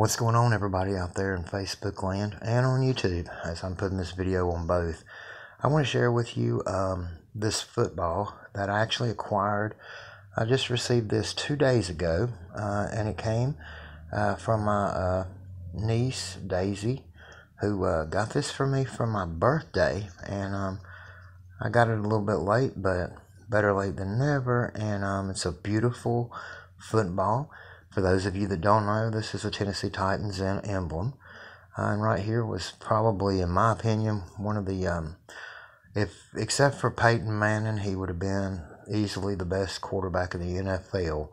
What's going on, everybody out there in Facebook land and on YouTube? As I'm putting this video on both, I want to share with you um, this football that I actually acquired. I just received this two days ago, uh, and it came uh, from my uh, niece Daisy, who uh, got this for me for my birthday, and um, I got it a little bit late, but better late than never. And um, it's a beautiful football. For those of you that don't know, this is a Tennessee Titans emblem. Uh, and right here was probably, in my opinion, one of the, um, if except for Peyton Manning, he would have been easily the best quarterback in the NFL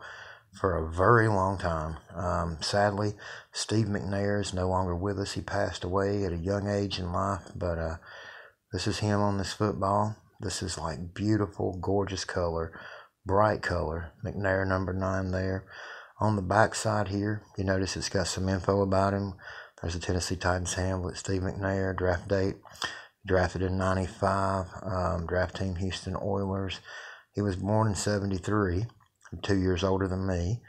for a very long time. Um, sadly, Steve McNair is no longer with us. He passed away at a young age in life, but uh, this is him on this football. This is like beautiful, gorgeous color, bright color. McNair number nine there. On the back side here, you notice it's got some info about him. There's a Tennessee Titans handle Steve McNair, draft date, drafted in 95, um, draft team Houston Oilers. He was born in 73, two years older than me.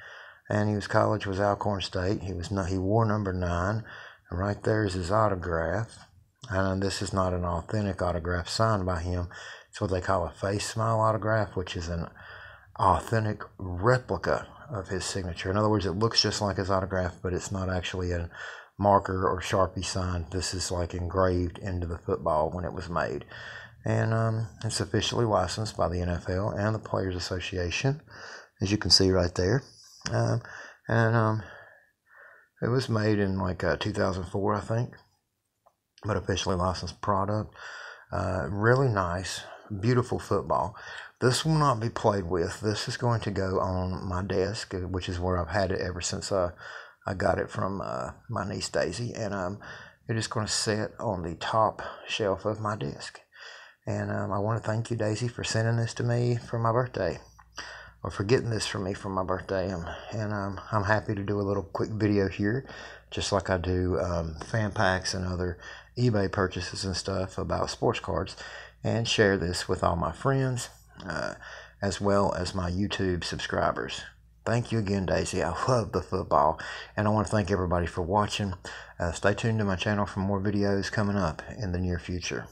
And he was college was Alcorn State. He was he wore number nine. And right there is his autograph. And this is not an authentic autograph signed by him. It's what they call a facsimile autograph, which is an authentic replica of his signature. In other words, it looks just like his autograph, but it's not actually a marker or Sharpie sign. This is like engraved into the football when it was made. And um, it's officially licensed by the NFL and the Players Association, as you can see right there. Um, and um, it was made in like uh, 2004, I think, but officially licensed product. Uh, really nice, beautiful football. This will not be played with. This is going to go on my desk, uh, which is where I've had it ever since uh, I got it from uh, my niece Daisy. And um, it is going to sit on the top shelf of my desk. And um, I want to thank you, Daisy, for sending this to me for my birthday, or for getting this for me for my birthday. Um, and um, I'm happy to do a little quick video here, just like I do um, fan packs and other eBay purchases and stuff about sports cards, and share this with all my friends uh, as well as my YouTube subscribers. Thank you again, Daisy. I love the football. And I want to thank everybody for watching. Uh, stay tuned to my channel for more videos coming up in the near future.